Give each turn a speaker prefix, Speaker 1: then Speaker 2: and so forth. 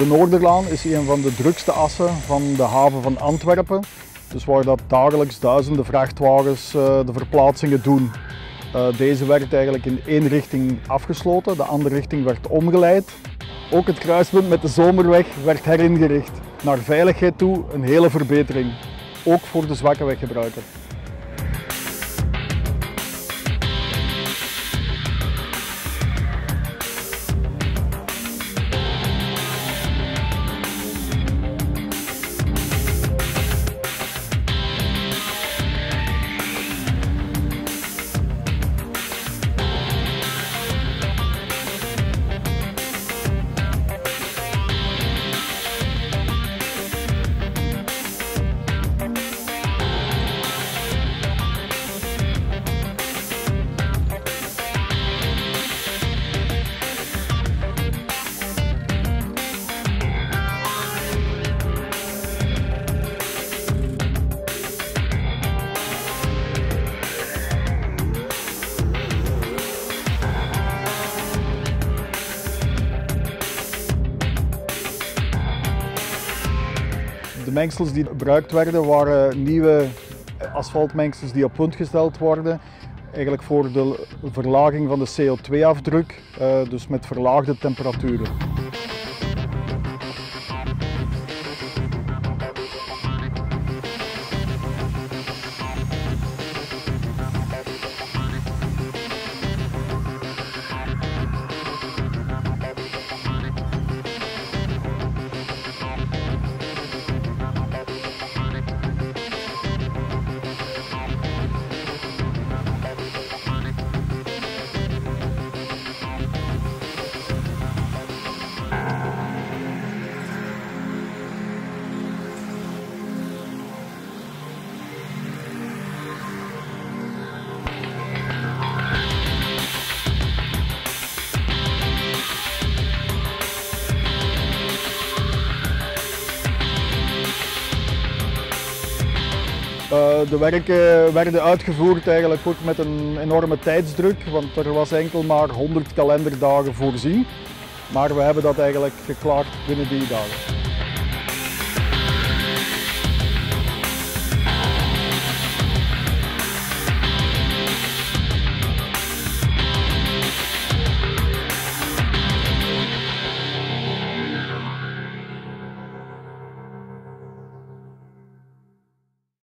Speaker 1: De Noorderlaan is een van de drukste assen van de haven van Antwerpen. Dus waar dat dagelijks duizenden vrachtwagens uh, de verplaatsingen doen. Uh, deze werd eigenlijk in één richting afgesloten, de andere richting werd omgeleid. Ook het kruispunt met de Zomerweg werd heringericht. Naar veiligheid toe een hele verbetering, ook voor de zwakke weggebruiker. De mengsels die gebruikt werden waren nieuwe asfaltmengsels die op punt gesteld worden. Eigenlijk voor de verlaging van de CO2-afdruk, eh, dus met verlaagde temperaturen. De werken werden uitgevoerd eigenlijk ook met een enorme tijdsdruk, want er was enkel maar 100 kalenderdagen voorzien. Maar we hebben dat eigenlijk geklaard binnen die dagen.